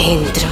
dentro.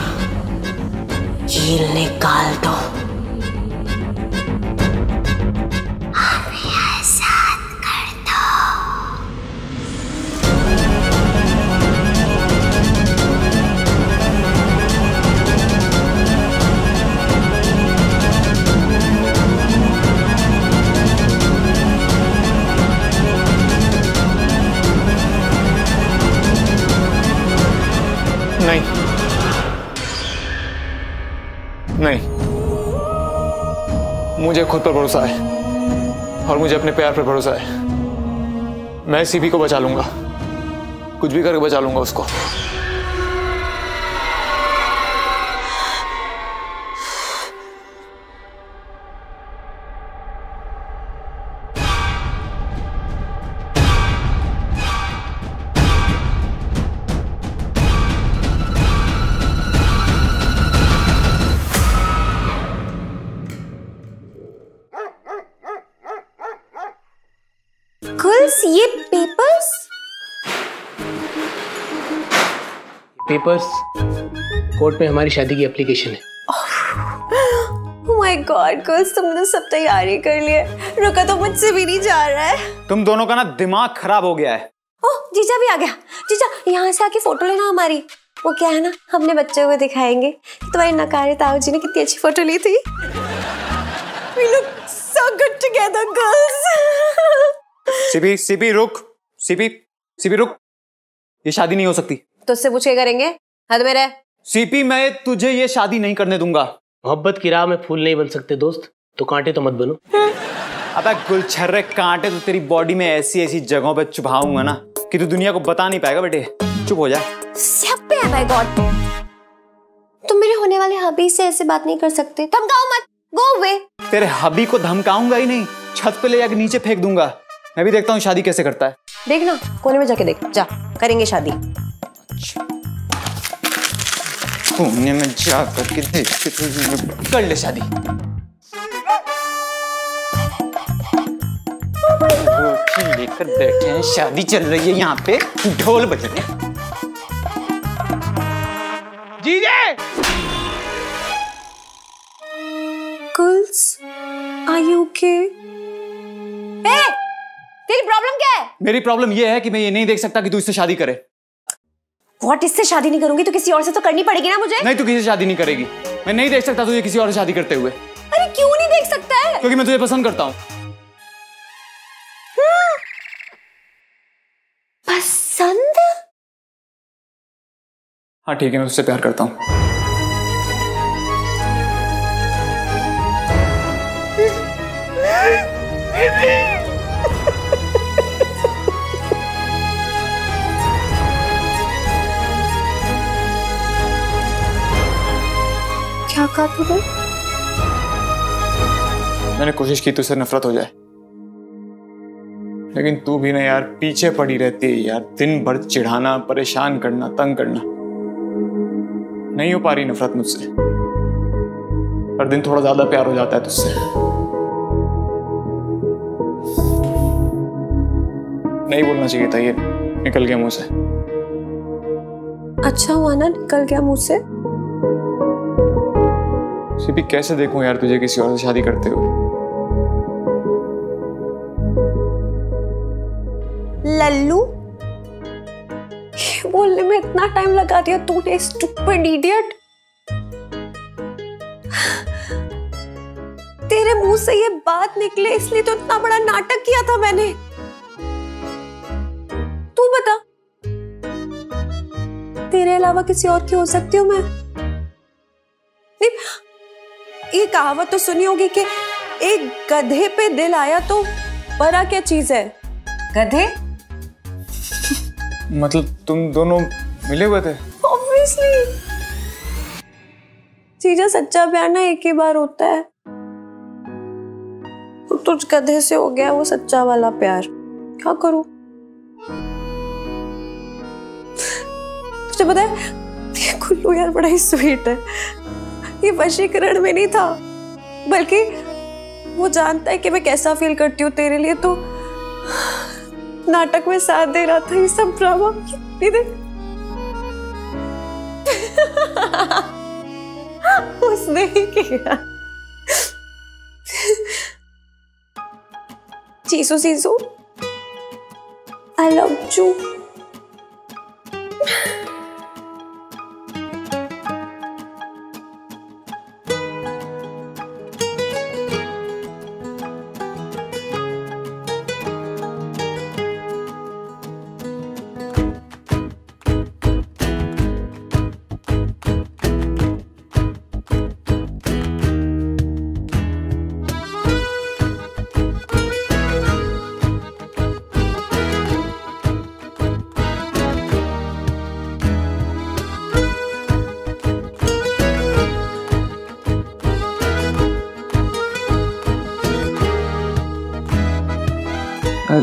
खुद पर भरोसा है और मुझे अपने प्यार पर भरोसा है। मैं सीपी को बचा लूँगा। कुछ भी करके बचा लूँगा उसको। पेपर्स कोर्ट में हमारी शादी की एप्लीकेशन है। माय गॉड कुल्स तुमने सब तैयारी कर ली है। रुका तो मुझसे भी नहीं जा रहा है। तुम दोनों का ना दिमाग खराब हो गया है। ओह जीजा भी आ गया। जीजा यहाँ से आके फ़ोटो लेना हमारी। वो क्या है ना हमने बच्चों को दिखाएँगे। तुम्हारी नकारे ताऊ जी ने कितनी अच्छी फ़ोटो ली थी। We look so good together, girls. C P C P रुक। सीपी सीपी रुक। ये शादी नहीं हो सकती। तो उससे पूछ के करेंगे? हद में रह। सीपी मैं तुझे ये शादी नहीं करने दूँगा। मोहब्बत की राह में फूल नहीं बन सकते दोस्त। तो कांटे तो मत बनो। अबे गुलछर्रे कांटे तो तेरी बॉडी में ऐसी ऐसी जगहों पे चुभाऊँगा ना कि तू दुनिया को बता नहीं पाएगा बेटे। चुप हो जा। सब पे माय गॉड तुम मेरे होने वाले हबी से ऐसे बात नहीं कर सकते। धमकाओ मत। गो अवे तेरे हबी को धमकाऊँगा ही नहीं। छत पे ले जाकर नीचे फेंक दूँगा। मैं भी देखता हूँ शादी कैसे करता है। देखना कोने में जाके देख। जा करेंगे शादी। पुण्य में जा करके देख के तू कर ले शादी। रोटी लेकर बैठे हैं शादी चल रही है यहाँ पे ढोल बज रहे हैं कुल्स आर यू ओके ए तेरी प्रॉब्लम क्या है? मेरी प्रॉब्लम ये है कि मैं ये नहीं देख सकता कि तू इससे शादी करे। व्हाट इससे शादी नहीं करूँगी? तो किसी और से तो करनी पड़ेगी ना मुझे? नहीं तू किसी से शादी नहीं करेगी। मैं नहीं देख सकता तुझे किसी और से शादी करते हुए। अरे क्यों नहीं देख सकता है? क्योंकि मैं तुझे पसंद करता हूँ। पसंद? हाँ ठीक है मैं उससे प्यार करता हूँ। क्या कहा तूने मैंने कोशिश की तुझसे नफरत हो जाए लेकिन तू भी ना यार पीछे पड़ी रहती है यार दिन भर चिढ़ाना परेशान करना तंग करना नहीं हो पा रही नफरत मुझसे हर दिन थोड़ा ज़्यादा प्यार हो जाता है तुझसे नहीं बोलना चाहिए था ये निकल गया मुझसे अच्छा हुआ ना निकल गया मुँह से सिर्फ़ कैसे देखूँ यार तुझे किसी और से शादी करते हुए? लल्लू? बोलने में इतना टाइम लगा दिया तूने स्टूपिड इडियट तेरे मुँह से ये बात निकले, इसलिए तो इतना बड़ा नाटक किया था मैंने। तू बता, तेरे अलावा किसी और की हो सकती हूँ मैं? ये कहावत तो सुनी होगी कि एक गधे पे दिल आया तो बड़ा क्या चीज़ है? गधे? मतलब तुम दोनों मिले हुए थे? ऑब्वियसली चीजा सच्चा प्यार ना एक ही बार होता है। तो तुझ गधे से हो गया वो सच्चा वाला प्यार। क्या करूँ? तुझे पता है कुल्लू यार बड़ा ही स्वीट है। ये वशीकरण में नहीं था। बल्कि वो जानता है कि मैं कैसा फील करती हूँ तेरे लिए तो नाटक में साथ दे रहा था ये सब ड्रामा उसने ही किया। चीसू चीसू। I love you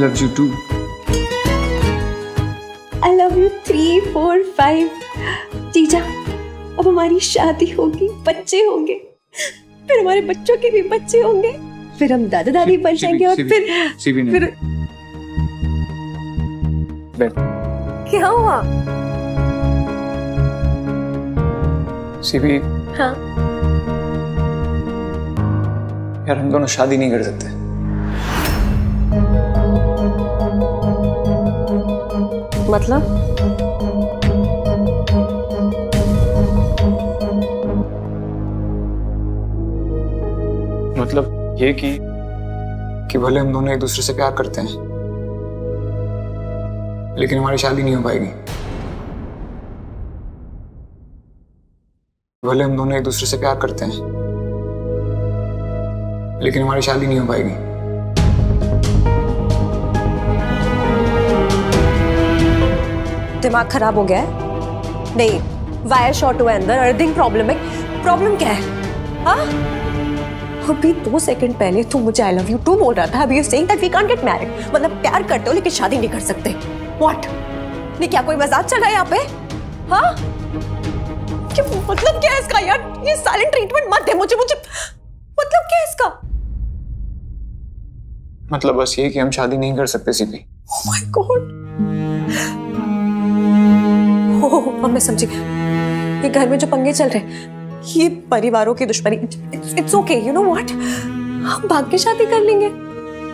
love you too I love you three four five जीजा अब हमारी शादी होगी बच्चे होंगे। फिर हमारे बच्चों के भी बच्चे होंगे। फिर हम दादा दादी बन जाएँगे और फिर फिर क्या हुआ? सीबी हाँ। यार हम दोनों शादी नहीं कर सकते। मतलब? मतलब ये कि कि भले हम दोनों एक दूसरे से प्यार करते हैं, लेकिन हमारी शादी नहीं हो पाएगी। भले हम दोनों एक दूसरे से प्यार करते हैं, लेकिन हमारी शादी नहीं हो पाएगी। दिमाग खराब हो गया है? नहीं वायर शॉर्ट हुआ है अंदर अर्थिंग प्रॉब्लम है। प्रॉब्लम क्या है? हाँ? अभी दो सेकंड पहले तू मुझे आई लव यू टू बोल रहा था अभी you saying that we can't get married मतलब प्यार करते हो लेकिन शादी नहीं कर सकते। व्हाट नहीं क्या कोई मज़ाक चल रहा है यहाँ पे? हाँ? मतलब क्या है इसका यार? ये साइलेंट ट्रीटमेंट मत दे मुझे मुझे। मतलब क्या है इसका? मतलब बस ये कि हम शादी नहीं कर सकते C P Oh my God. Oh अब मैं समझी ये घर में जो पंगे चल रहे हैं ये परिवारों की दुश्मनी it's okay you know what हम भाग के शादी कर लेंगे।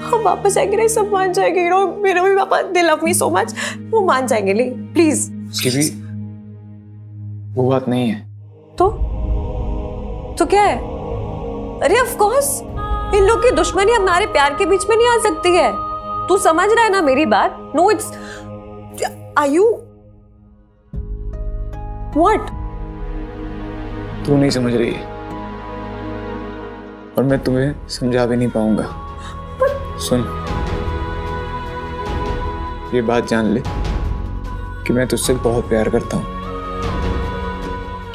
हम वापस आएँगे ना सब मान जाएँगे यू नो मेरे मम्मी पापा दे लव मी सो मच वो मान जाएँगे ले प्लीज़ सीपी वो बात नहीं है। तो? तो क्या है? अरे ऑफ़ कोर्स इन लोग की दुश्मनी हमारे प्यार के बीच में नहीं आ सकती है। तू समझ रहा है ना मेरी बात? No it's are you what तू नहीं समझ रही। है और मैं तुम्हें समझा भी नहीं पाऊँगा। But... सुन। ये बात जान ले कि मैं तुझसे बहुत प्यार करता हूँ।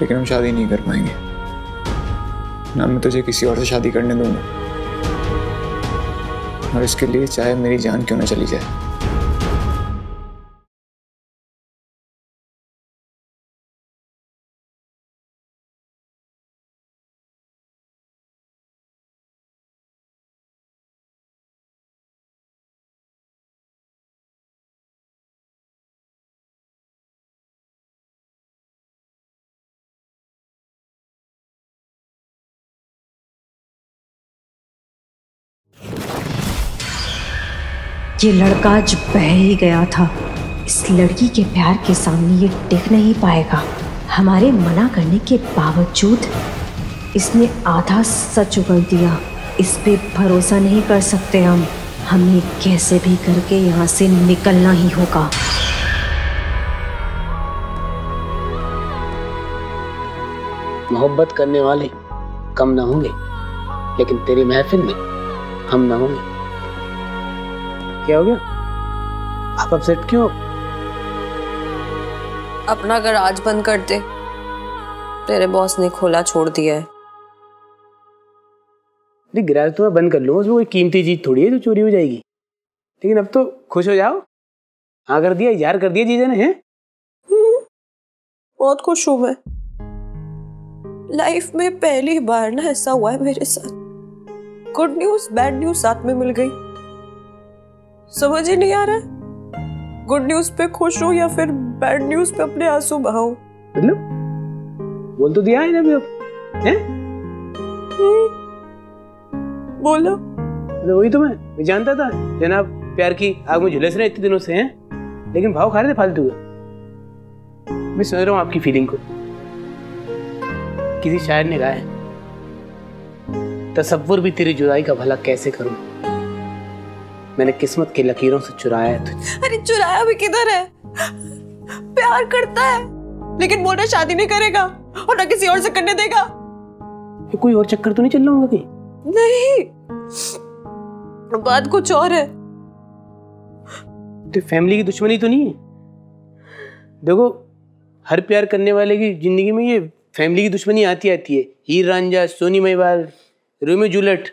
लेकिन हम शादी नहीं कर पाएँगे। ना मैं तुझे किसी और से शादी करने दूँगा। और इसके लिए चाहे मेरी जान क्यों ना चली जाए। ये लड़का आज बह ही गया था। इस लड़की के प्यार के सामने ये टिक नहीं पाएगा। हमारे मना करने के बावजूद इसने आधा सच उगल दिया। इस पे भरोसा नहीं कर सकते हम। हमें कैसे भी करके यहाँ से निकलना ही होगा। मोहब्बत करने वाले कम ना होंगे, लेकिन तेरी महफिल में हम ना होंगे। क्या हो गया? आप अपसेट क्यों? अपना गराज बंद कर दे। तेरे बॉस ने खोला छोड़ दिया है। अरे गिराज तो मैं बंद कर लूँ उसमें कोई कीमती चीज़ थोड़ी है जो चोरी हो जाएगी। लेकिन अब तो खुश हो जाओ। हाँ कर दिया यार कर दिया जीजा ने हैं बहुत खुश हूँ मैं। लाइफ में पहली बार ना ऐसा हुआ है मेरे साथ। गुड न्यूज़ बैड न्यूज़ साथ में मिल गई। समझ ही नहीं आ रहा है। गुड न्यूज़ पे खुश हो या फिर बैड न्यूज़ पे अपने आँसू बहाओ? मतलब बोल तो दिया है ना अभी अब हैं? बोलो। तो वही तो मैं मैं जानता था। जनाब प्यार की आग में झुलस रहे इतने दिनों से हैं? लेकिन भाव खा रहे थे फालतू का। मैं समझ रहा हूँ आपकी फीलिंग को। किसी शायर ने कहा है तसव्वुर भी तेरी जुदाई का भला कैसे करूँ? मैंने किस्मत की लकीरों से चुराया है तुझे अरे चुराया भी किधर है? प्यार करता है लेकिन बोल रहा शादी नहीं करेगा और ना किसी और से करने देगा। ये कोई और चक्कर तो नहीं चल रहा होगा कहीं? नहीं बात कुछ और है। तो फैमिली की दुश्मनी तो नहीं है? देखो हर प्यार करने वाले की ज़िंदगी में ये फैमिली की दुश्मनी आती आती है। हीर रांझा सोनी महिवाल रोमियो जूलियट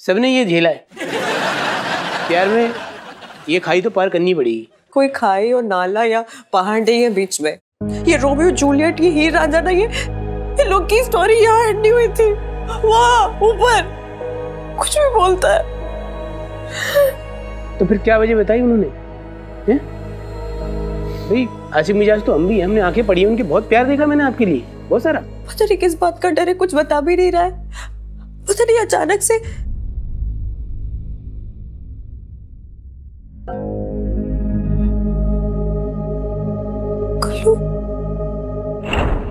सबने ये झेला है। प्यार में ये खाई तो पार करनी पड़ेगी कोई खाई और नाला या पहाड़ नहीं है बीच में। ये रोमियो जूलियट ये हीर रांझा ना ये ये लोग की स्टोरी यहाँ एंड नहीं हुई थी। वहाँ ऊपर। कुछ भी बोलता है। तो फिर क्या वजह बताई उन्होंने? भाई आशिक मिजाज तो हम भी हैं, हमने आँखें पड़ी उनके बहुत प्यार देखा मैंने आपके लिए। बहुत सारा। पता नहीं किस बात का डर है कुछ बता भी नहीं रहा है। पता नहीं अचानक से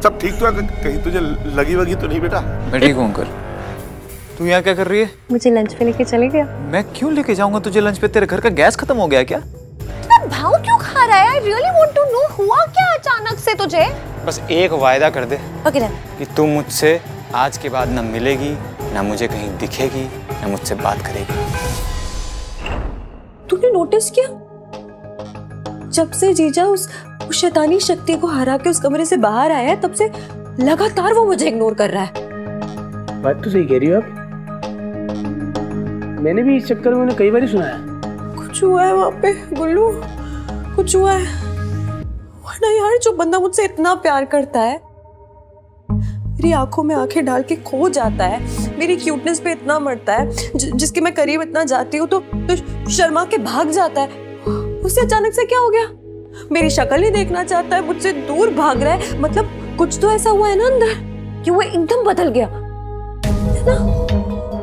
सब ठीक तो है कहीं तुझे लगी वगी तो नहीं बेटा। मैं ठीक हूँ अंकल। तू यहाँ क्या कर रही है? मुझे लंच पे लेके चले गया। मैं क्यों लेके जाऊँगा तुझे लंच पे? तेरे घर का गैस खत्म हो गया क्या? भाव क्यों खा रहा है? I really want to know हुआ क्या अचानक से तुझे? बस एक वायदा कर दे ओके डन कि तू मुझसे आज के बाद न मिलेगी ना मुझे कहीं दिखेगी ना मुझसे बात करेगी। तूने नोटिस किया? जब से जीजा उस, उस शैतानी शक्ति को हरा के उस कमरे से बाहर आया है तब से लगातार वो मुझे इग्नोर कर रहा है। बात तो सही कह रही हो आप। मैंने भी इस चक्कर में उन्हें कई बार सुना है कुछ हुआ है वहाँ पे गुल्लू? कुछ हुआ है? वरना यार जो बंदा मुझसे इतना प्यार करता है मेरी आँखों में आँखें डाल के खो जाता है मेरी क्यूटनेस पे इतना मरता है ज, जिसके मैं करीब इतना जाती हूँ तो, तो शर्मा के भाग जाता है। उससे अचानक से क्या हो गया? मेरी शक्ल ही देखना चाहता है, मुझसे दूर भाग रहा है। मतलब कुछ तो ऐसा हुआ है ना अंदर कि वो एकदम बदल गया। ना?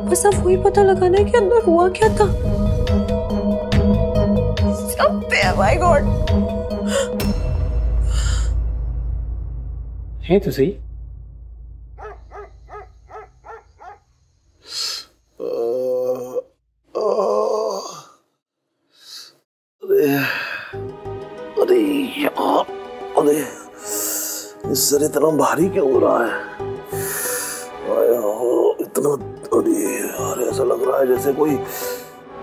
बस अब वही पता लगाना है कि अंदर हुआ क्या था। माय गॉड है तो सही। अरे यार, अरे ये सर इतना भारी क्यों हो रहा है? इतना, अरे यार, ऐसा लग रहा है जैसे कोई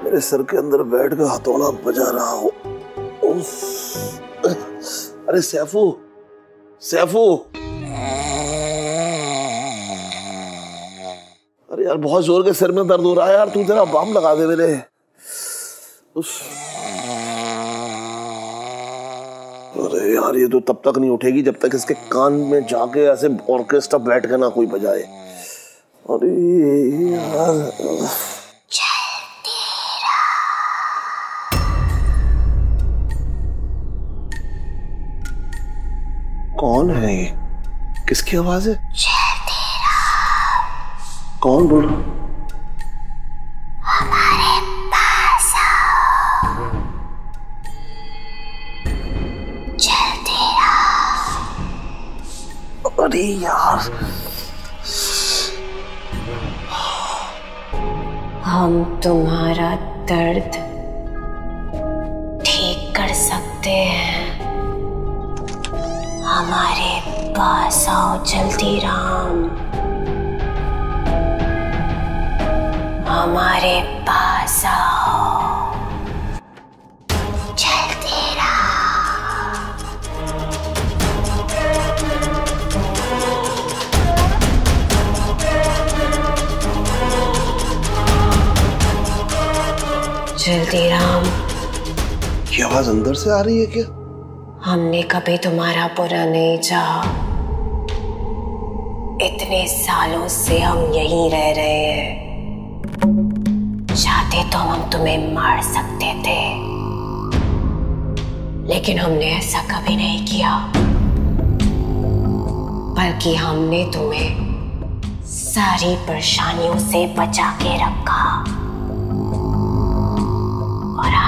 मेरे सर के अंदर बैठ के हथौड़ा बजा रहा हो। अरे सैफू सैफू। अरे यार, बहुत ज़ोर के सिर में दर्द हो रहा है यार, तू जरा बाम लगा दे मेरे। उफ। अरे यार ये तो तब तक नहीं उठेगी जब तक इसके कान में जाके ऐसे ऑर्केस्ट्रा बैठ के ना कोई बजाए। अरे यार। कौन है ये? किसकी आवाज़ है? कौन बोल रहा? यार। हम तुम्हारा दर्द ठीक कर सकते हैं। हमारे पास आओ जल्दी राम। हमारे पास आओ। जल्दी राम। ये आवाज़ अंदर से आ रही है क्या? हमने कभी तुम्हारा बुरा नहीं चाहा। इतने सालों से हम यहीं रह रहे हैं। चाहते तो हम तुम्हें मार सकते थे। लेकिन हमने ऐसा कभी नहीं किया। बल्कि हमने तुम्हें सारी परेशानियों से बचा के रखा।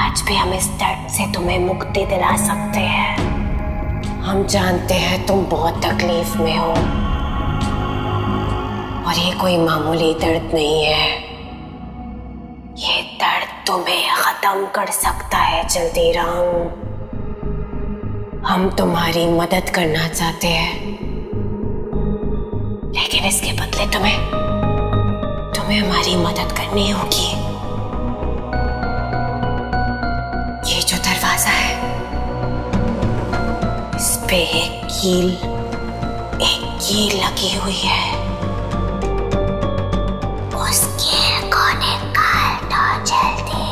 आज भी हम इस दर्द से तुम्हें मुक्ति दिला सकते हैं। हम जानते हैं तुम बहुत तकलीफ़ में हो। और ये कोई मामूली दर्द नहीं है। ये दर्द तुम्हें खत्म कर सकता है, जल्दी राम। हम तुम्हारी मदद करना चाहते हैं। लेकिन इसके बदले तुम्हें तुम्हें हमारी मदद करनी होगी। पे एक कील। एक कील लगी हुई है। उस कील को निकाल दो जल्दी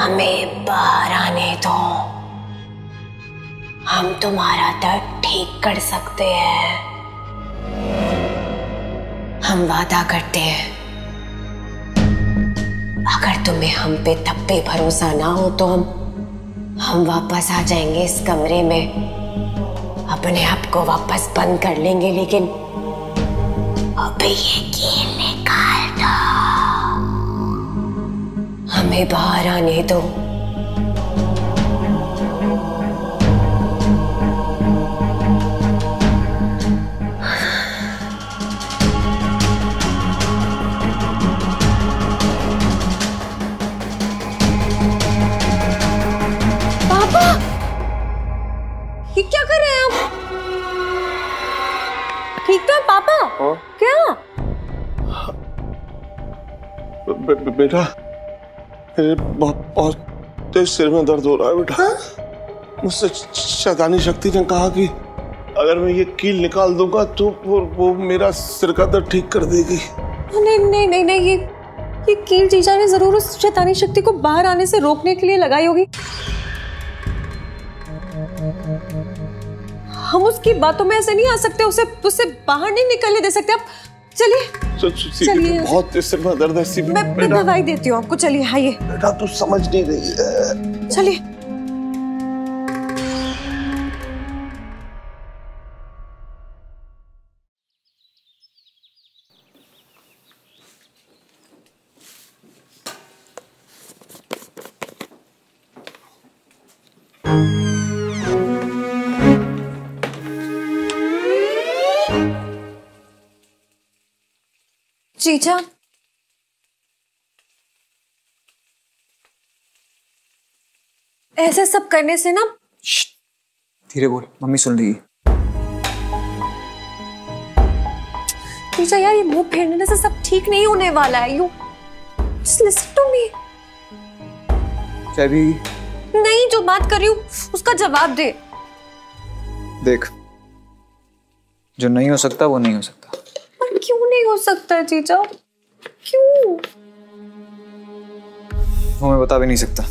हमें बाहर आने दो। हम तुम्हारा दर्द ठीक कर सकते हैं। हम वादा करते हैं। अगर तुम्हें हम पे तब भरोसा ना हो तो हम हम वापस आ जाएँगे इस कमरे में। अपने आप को वापस बंद कर लेंगे, लेकिन अभी ये कील निकाल दो। हमें बाहर आने दो। पापा पापा क्या? बे, बे, बेटा मेरे बहुत तेज सिर में दर्द हो रहा है बेटा। मुझसे शैतानी शक्ति ने कहा कि अगर मैं ये कील निकाल दूँगा तो वो, वो मेरा सिर का दर्द ठीक कर देगी। नहीं नहीं नहीं नहीं ये ये कील जीजा ने ज़रूर उस शैतानी शक्ति को बाहर आने से रोकने के लिए लगाई होगी। हम उसकी बातों में ऐसे नहीं आ सकते उसे उसे बाहर नहीं निकलने दे सकते। आप चलिए। चलिए। बहुत तेज दर्द है मैं मैं दवाई देती हूँ आपको चलिए आइए। बेटा तू समझ नहीं रही है। चलिए। जीजा ऐसे सब करने से ना धीरे बोल मम्मी सुन लेगी जीजा यार ये मुँह फेरने से सब ठीक नहीं होने वाला है यू लिसन टू मी भी नहीं जो बात कर रही हूँ उसका जवाब दे। देख जो नहीं हो सकता वो नहीं हो सकता। नहीं हो सकता जीजा क्यों? वो मैं बता भी नहीं सकता।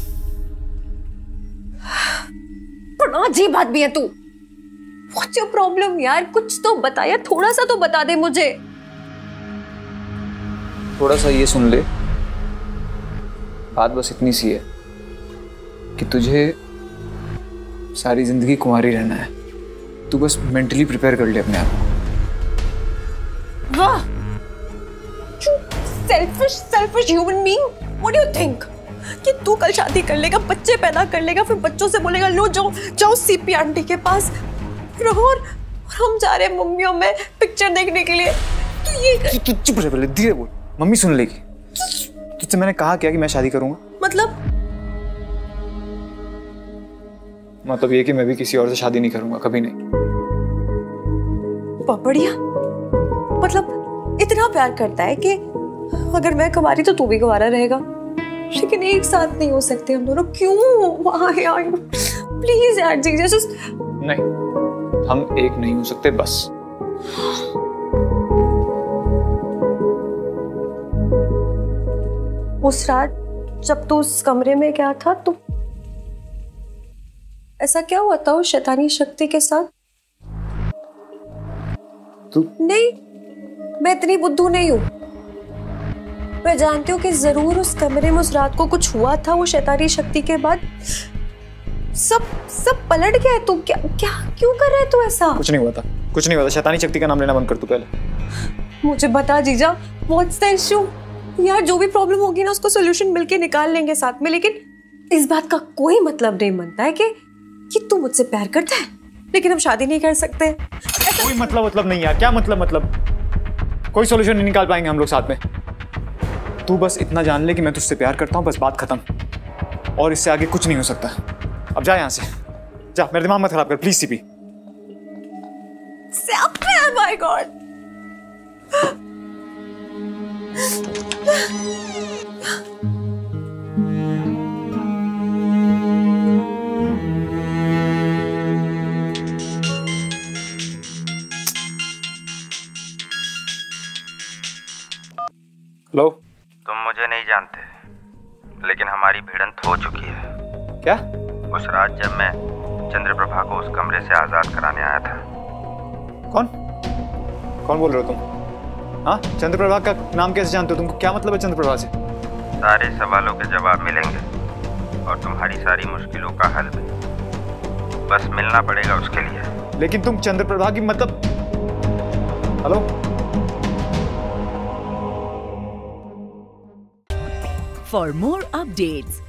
अजीब आदमी है तू। व्हाट्स योर प्रॉब्लम यार? कुछ तो बता यार थोड़ा सा तो बता दे मुझे। थोड़ा सा ये सुन ले। बात बस इतनी सी है कि तुझे सारी ज़िंदगी कुंवारी रहना है। तू बस मेंटली प्रिपेयर कर ले अपने आप। को वाह selfish selfish human being what do you think कि तू कल शादी कर लेगा बच्चे पैदा कर लेगा फिर बच्चों से बोलेगा लो जाओ जाओ सीपी आंटी के पास। रहो और हम जा रहे हैं मम्मियों में पिक्चर देखने के लिए। तू ये कर- तू चुप रह पहले धीरे बोल। मम्मी सुन लेगी। तुझसे मैंने कहा क्या कि मैं शादी करूँगा? मतलब? मतलब ये कि मैं भी किसी और से शादी नहीं करूँगा कभी नहीं। बढ़िया। मतलब इतना प्यार करता है कि अगर मैं कुंवारी तो तू भी कुंवारा रहेगा। लेकिन एक साथ नहीं हो सकते हम दोनों। क्यों? are प्लीज़ यार जी जस्ट नहीं हम एक नहीं हो सकते बस। उस रात जब तू उस कमरे में गया था तो ऐसा क्या हुआ था उस शैतानी शक्ति के साथ? तू नहीं मैं इतनी बुद्धू नहीं हूँ। मैं जानती हूँ कि ज़रूर उस कमरे में उस रात को कुछ हुआ था वो शैतानी शक्ति के बाद। सब सब पलट गया है तू। क्या क्या क्यों कर रहा है तू ऐसा? कुछ नहीं हुआ था। कुछ नहीं हुआ था। शैतानी शक्ति का नाम लेना बंद कर तू पहले। मुझे बता जीजा व्हाट्स द इशू यार जो भी प्रॉब्लम होगी ना उसको सोल्यूशन मिलके निकाल लेंगे साथ में। लेकिन इस बात का कोई मतलब नहीं बनता है कि कि तू मुझसे प्यार करता है लेकिन हम शादी नहीं कर सकते। कोई मतलब मतलब नहीं यार। क्या मतलब मतलब कोई सोल्यूशन नहीं निकाल पाएँगे हम लोग साथ में। तू बस इतना जान ले कि मैं तुझसे प्यार करता हूँ, बस बात खत्म। और इससे आगे कुछ नहीं हो सकता। अब जा यहाँ से। जा, मेरे दिमाग मत खराब कर प्लीज़ सीपी हो चुकी है। क्या? उस रात जब मैं चंद्रप्रभा को उस कमरे से आज़ाद कराने आया था। कौन? कौन बोल रहे हो तुम? हाँ? चंद्रप्रभा का नाम कैसे जानते हो तुमको? क्या मतलब है चंद्रप्रभा से? सारे सवालों के जवाब मिलेंगे और तुम्हारी सारी मुश्किलों का हल भी। बस मिलना पड़ेगा उसके लिए। लेकिन तुम चंद्रप्रभा की मतलब hello? For more updates,